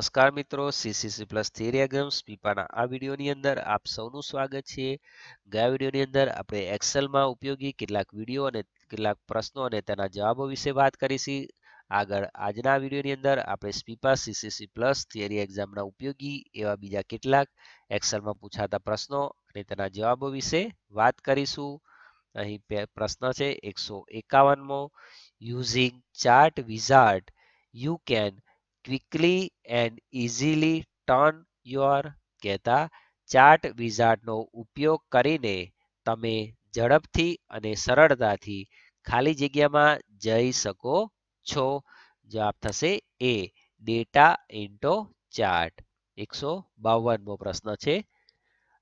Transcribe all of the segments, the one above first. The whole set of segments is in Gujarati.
નમસ્કાર મિત્રો સીસીસી પ્લસ થિયરી એક્ઝામ્સ પીપાના આ વિડીયોની અંદર આપ સૌનું સ્વાગત છે. ગયા વિડીયોની અંદર આપણે એક્સેલમાં ઉપયોગી કેટલાક વીડિયો અને કેટલાક પ્રશ્નો અને તેના જવાબો વિશે વાત કરીશી. આગળ આજના વિડીયોની અંદર આપણે સ્પીપા સીસીસી પ્લસ થિયરી એક્ઝામના ઉપયોગી એવા બીજા કેટલાક એક્સેલમાં પૂછાતા પ્રશ્નો અને તેના જવાબો વિશે વાત કરીશું. અહીં પ્રશ્ન છે, એકસો એકાવનમો. Using chart wizard you can quickly and easily turn your કહેતા ચાર્ટ વિઝાર્ડનો ઉપયોગ કરીને તમે ઝડપથી અને સરળતાથી ખાલી જગ્યામાં જઈ શકો છો. જવાબ થશે એ ડેટા ઇન્ટો ચાર્ટ એકસો બાવનમો પ્રશ્ન છે.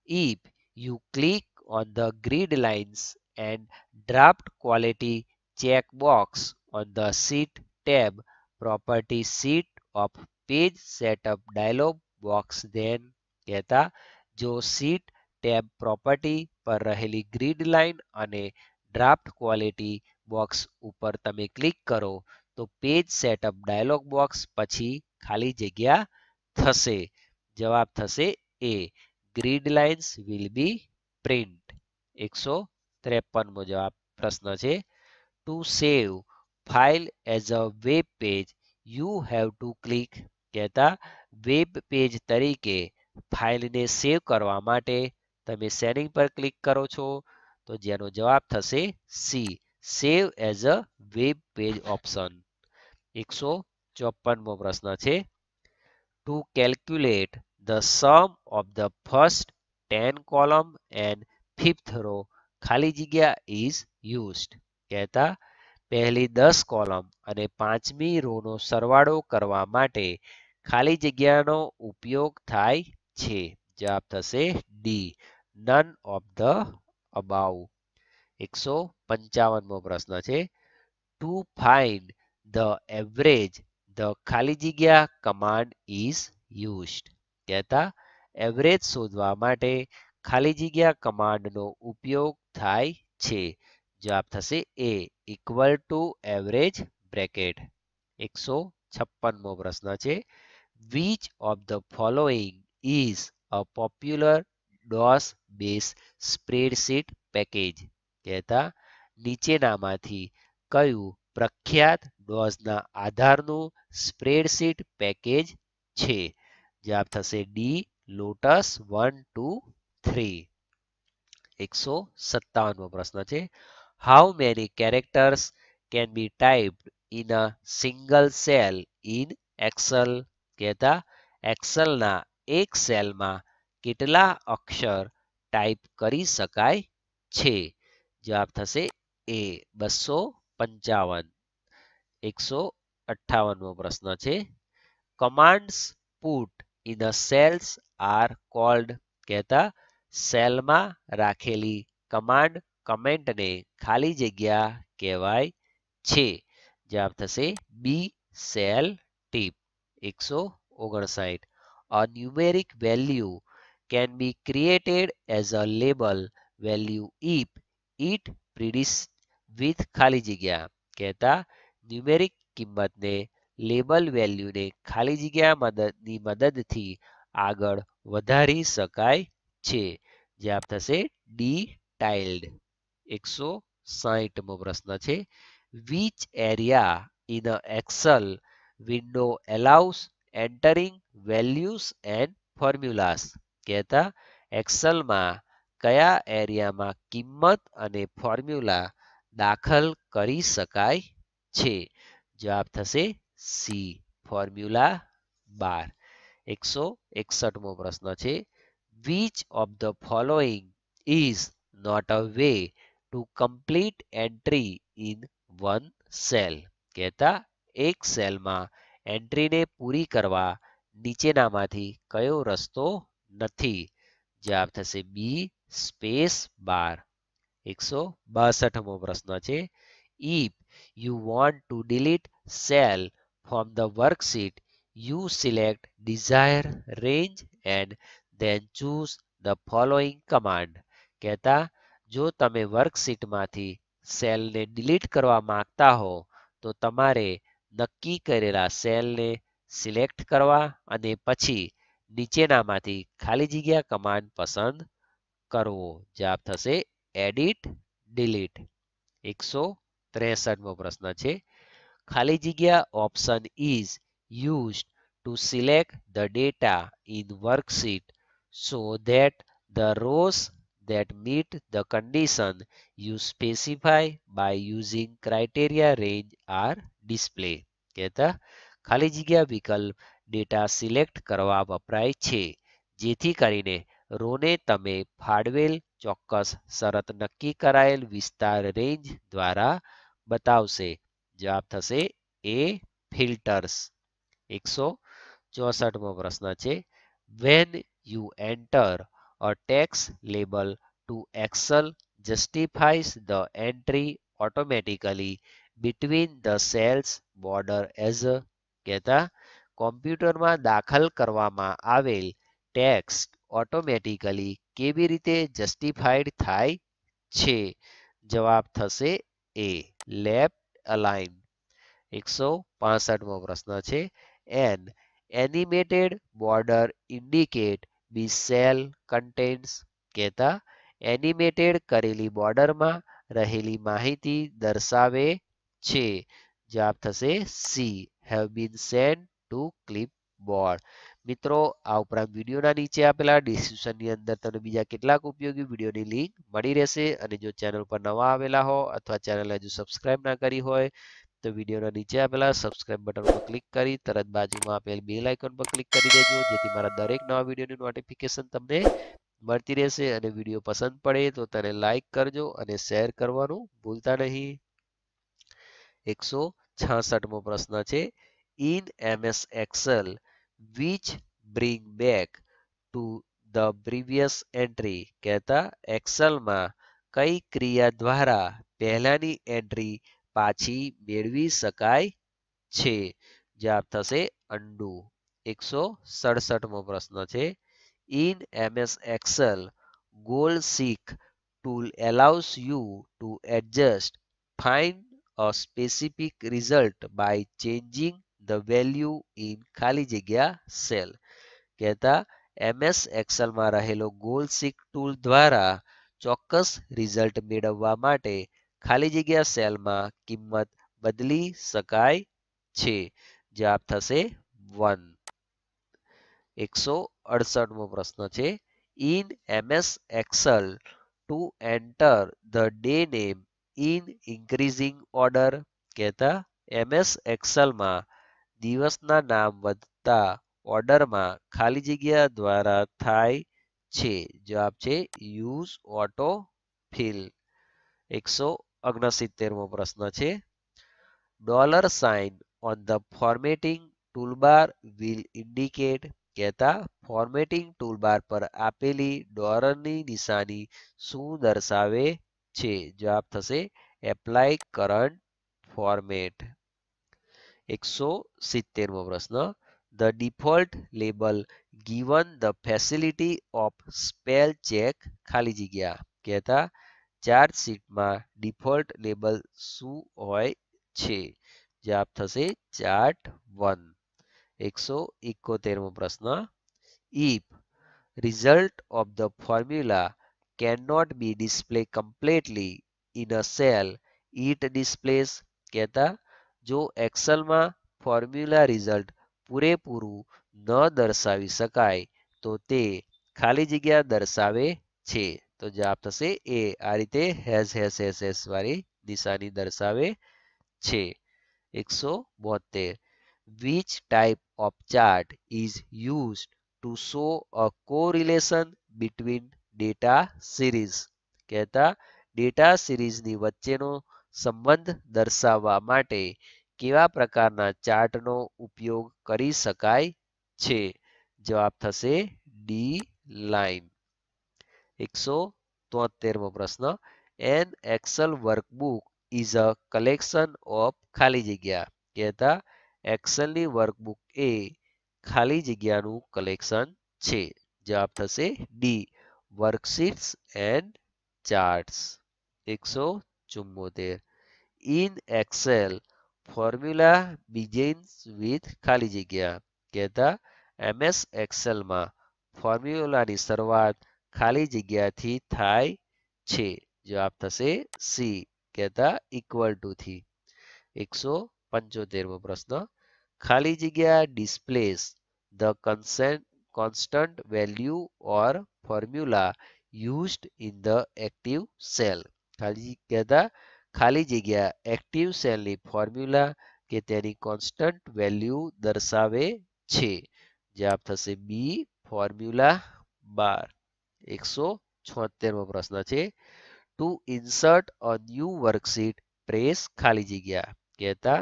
If you click on the grid lines and draft quality check box on the sheet tab property sheet of page setup dialog box, then કહેતા, જો સીટ ટેબ પ્રોપર્ટી પર રહેલી ગ્રીડ લાઇન અને ડ્રાફ્ટ ક્વોલિટી બોક્સ ઉપર તમે ક્લિક કરો, તો પેજ સેટઅપ ડાયલોગ બોક્સ પછી ખાલી જગ્યા થશે. જવાબ થશે A grid lines will be print એકસો ત્રેપનમો જવાબ પ્રશ્ન છે. To save file as a web page you have to click કહેતા વેબ પેજ તરીકે ફાઇલને સેવ કરવા માટે તમે સેટિંગ પર ક્લિક કરો છો. તો જેનો જવાબ થશે C save as a web page option એકસો ચોપનમો પ્રશ્ન છે. To calculate the sum of the first ten column and fifth row ખાલી જગ્યા ઇઝ યુઝડ કહેતા પહેલી દસ કોલમ અને પાંચમી રોનો સરવાળો કરવા માટે ખાલી જગ્યાનો ઉપયોગ થાય છે. જવાબ થશે D none of the above એકસો પંચાવનમો પ્રશ્ન છે. To find the average the ખાલી જગ્યા કમાન્ડ ઇઝ યુઝડ કહેતા એવરેજ શોધવા માટે ખાલી જગ્યા કમાન્ડનો ઉપયોગ થાય છે. જવાબ થશે A equal to average bracket એકસો છપ્પનમો પ્રશ્ન છે. Which of the following is a popular DOS base spreadsheet package કહેતા નીચેનામાંથી કયું પ્રખ્યાત ડોઝના આધારનું સ્પ્રેડશીટ પેકેજ છે? જવાબ થશે D Lotus one two three એકસો સત્તાવનમો પ્રશ્ન છે. How many characters can be typed in a single cell in Excel કહેતા ના એક સેલમાં કેટલા અક્ષર ટાઈપ કરી શકાય છે? જવાબ થશે એ બસો પંચાવન. એકસો અઠ્ઠાવનમો પ્રશ્ન છે. Commands put in a cells are called કહેતા સેલમાં રાખેલી કમાન્ડ કમેન્ટને ખાલી જગ્યા કહેવાય છે. જવાબ થશે બી સેલ ટીપ એકસો ઓગણસાઠ. A numeric value can be created as a label value if it precedes with ખાલી જગ્યા કહેતા ન્યુમેરિક કિંમતને લેબલ વેલ્યુને ખાલી જગ્યા મદદની મદદથી આગળ વધારી શકાય છે. જવાબ થશે ડી ટાઇલ્ડ એકસો સાહીઠમો પ્રશ્ન છે. Which area in a Excel window allows entering values and formulas કહેતા એક્સેલમાં કયા એરિયામાં કિંમત અને ફોર્મ્યુલા દાખલ કરી શકાય છે? જવાબ થશે સી ફોર્મ્યુલા બાર. એકસો એકસઠમો પ્રશ્ન છે. Which of the following is not a way to complete entry in one cell કહેતા એક સેલમાં એન્ટ્રીને પૂરી કરવા નીચેનામાંથી કયો રસ્તો નથી. જવાબ થશે બી સ્પેસ બાર એકસો બાસઠમો પ્રશ્ન છે. If you want to delete cell from the worksheet you select desire range and then choose the following command કહેતા જો તમે વર્કશીટમાંથી સેલને ડિલીટ કરવા માંગતા હો, તો તમારે નક્કી કરેલા સેલને સિલેક્ટ કરવા અને પછી નીચેનામાંથી ખાલી જગ્યા કમાન્ડ પસંદ કરવો. જવાબ થશે એડિટ, ડિલીટ. એકસો ત્રેસઠમો પ્રશ્ન છે. ખાલી જગ્યા option is use to select the data in worksheet so that the rows that meet the condition you specify by using criteria range are display. કહેતા ખાલી જગ્યા વિકલ્પ ડેટા સિલેક્ટ કરવા વપરાય છે, જેથી કરીને રોને તમે ફાળવેલ ચોક્કસ શરત નક્કી કરાયેલ વિસ્તાર રેન્જ દ્વારા બતાવશે. જવાબ થશે એ ફિલ્ટર્સ એકસો ચોસઠમો પ્રશ્ન છે when you enter a text label to Excel justifies the entry automatically between the cells border as a કહેતા કોમ્પ્યુટરમાં દાખલ કરવામાં આવેલ ટેક્સ્ટ ઓટોમેટિકલી કેવી રીતે જસ્ટિફાઈડ થાય છે? જવાબ થશે એ લેફ્ટ અલાઇન એકસો પાસઠમો પ્રશ્ન છે. An animated border indicate B cell contents કહેતા એનિમેટેડ કરેલી બોર્ડરમાં રહેલી માહિતી દર્શાવે છે. જવાબ થશે C have been send to clipboard મિત્રો, આ ઉપરાંત વિડીયોના નીચે આપેલા ડિસ્ક્રિપ્શનની અંદર તમને બીજા કેટલાક ઉપયોગી વિડીયોની લિંક મળી રહેશે અને જો ચેનલ પર નવા આવેલા હો અથવા ચેનલ હજુ સબસ્ક્રાઇબ ના કરી હોય તો વિડીયોના નીચે આપેલા સબસ્ક્રાઇબ બટન પર ક્લિક કરી, તરત બાજુમાં આપેલ બેલ આઇકોન પર ક્લિક કરી દેજો, જેથી મારા દરેક નવા વિડીયોની નોટિફિકેશન તમને મળતી રહેશે અને વીડિયો પસંદ પડે તો તેને લાઇક કરજો અને શેર કરવાનું ભૂલતા નહીં. એકસો છાસઠમો પ્રશ્ન છે in MS Excel which bring back to the previous entry કહેતા એક્સેલમાં કઈ ક્રિયા દ્વારા પહેલાની એન્ટ્રી પાછી મેળવી શકાય છે. જવાબ થશે અંડુ એકસો સડસઠમો પ્રશ્ન છે. In MS Excel goal seek tool allows you to adjust find a specific result by changing the value in ખાલી જગ્યા સેલ કહેતા એમએસ એક્સેલમાં રહેલો ગોલ સીક ટૂલ દ્વારા ચોક્કસ રિઝલ્ટ મેળવવા માટે ખાલી જગ્યા સેલમાં કિંમત બદલી શકાય છે જવાબ થશે વન એકસો અડસઠમો પ્રશ્ન છે in MS Excel to enter the day name in increasing order કહેતા એમએસ એક્સેલમાં દિવસના નામ વધતા ઓર્ડરમાં ખાલી જગ્યા દ્વારા થાય છે જવાબ છે યુઝ ઓટો ફિલ એકસો ઓગણસિત્તેરમો પ્રશ્ન છે. Dollar sign on the formatting toolbar will indicate કહેતા ફોર્મેટિંગ ટૂલબાર પર આપેલી ડોલરની નિશાની શું દર્શાવે છે? જવાબ થશે એપ્લાય કરંટ ફોર્મેટ. એકસો સિત્તેરમો પ્રશ્ન. The default label given the facility of spell check ખાલી જગ્યા કહેતા ચાર્જ શીટમાં ડિફોલ્ટ લેબલ શું હોય છે? જવાબ થશે ચાર્ટ વન. એકસો એકોતેરમો પ્રશ્ન. If result of the formula can not be display completely in a cell it displays કહેતા, જો એક્સેલમાં ફોર્મ્યુલા રિઝલ્ટ પૂરેપૂરું ન દર્શાવી શકાય, તો તે ખાલી જગ્યા દર્શાવે છે. તો જવાબ થશે એ આ રીતે હેઝ હેઝ હેઝ હેઝ વાળી દિશાની દર્શાવે છે. એકસો બોતેર which type of chart is used to show a correlation between data series? કહેતા ડેટા સિરીઝની વચ્ચેનો સંબંધ દર્શાવવા માટે કેવા પ્રકારના ચાર્ટનો ઉપયોગ કરી શકાય છે? જવાબ થશે ડી લાઇન એકસો તોતેરમો પ્રશ્ન. An Excel workbook is a collection of ખાલી જગ્યા. કહેતા એક્સેલની વર્કબુક એ ખાલી જગ્યાનું કલેક્શન છે. જવાબ થશે ડી વર્કશીટ્સ એન્ડ ચાર્ટ્સ એકસો ચુમ્મોતેર in Excel formula begins with ખાલી જગ્યા. કહેતા એમએસ એક્સેલમાં ફોર્મ્યુલાની શરૂઆત ખાલી જગ્યાથી થાય છે જવાબ થશે સી કહેતા ઇક્વલ ટુ થી એકસો પંચોતેરમો પ્રશ્ન ખાલી જગ્યા displays the consent constant value or formula used in the active cell ખાલી કહેતા ખાલી જગ્યા એક્ટિવ સેલની ફોર્મ્યુલા કે તેની કોન્સ્ટન્ટ વેલ્યુ દર્શાવે છે। જવાબ થશે બી ફોર્મ્યુલા બાર। એકસો છોતેરમો પ્રશ્ન છે. To insert a new worksheet press ખાલી જગ્યા. કહેતા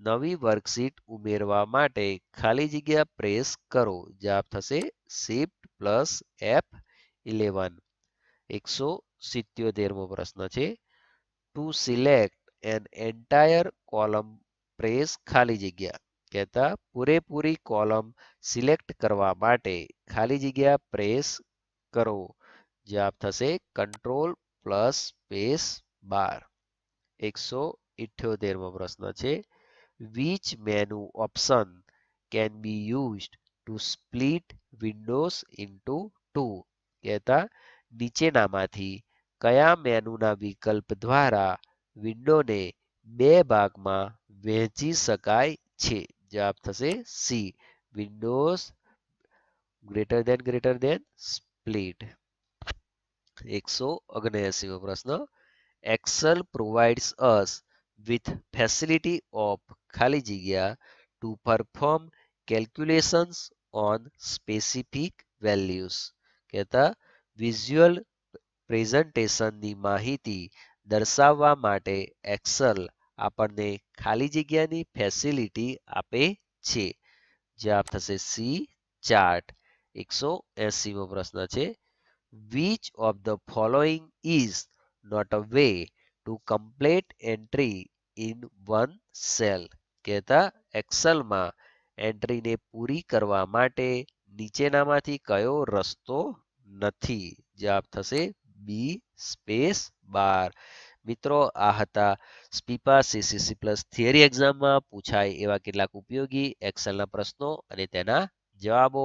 નવી વર્કશીટ ઉમેરવા માટે ખાલી જગ્યા પ્રેસ કરો. જવાબ થશે શિફ્ટ પ્લસ એફ ઇલેવન એકસો સિત્યોતેરમો પ્રશ્ન છે. To select an entire column press ખાલી જગ્યા. કહેતા પૂરેપૂરી કોલમ સિલેક્ટ કરવા માટે ખાલી જગ્યા પ્રેસ કરો. જવાબ થશે કંટ્રોલ પ્લસ સ્પેસ બાર એકસો ઇઠ્યોતેરમો પ્રશ્ન છે. Which menu option can be used to split windows into two કહેતા નીચેનામાંથી કયા મેનુના વિકલ્પ દ્વારા વિન્ડોને બે ભાગમાં વહેંચી શકાય છે? જવાબ થશે C windows greater than greater than split એકસો ઓગણએસીમો પ્રશ્ન. Excel provides us with facility of ખાલી જગ્યા to perform calculations on specific values કહેતા વિઝ્યુઅલ પ્રેઝન્ટેશનની માહિતી દર્શાવવા માટે એક્સેલ આપણને ખાલી જગ્યાની ફેસિલિટી આપે છે. જવાબ થશે સી ચાર્ટ એકસો એસીમો પ્રશ્ન છે. Which of the following is not a way to complete entry in one cell કહેતા એક્સેલમાં એન્ટ્રીને પૂરી કરવા માટે નીચેનામાંથી કયો રસ્તો નથી? જવાબ થશે બી સ્પેસ બાર મિત્રો, આ હતા સ્પીપા સીસીસી પ્લસ થિયરી એક્ઝામમાં પૂછાય એવા કેટલાક ઉપયોગી એક્સેલના પ્રશ્નો અને તેના જવાબો.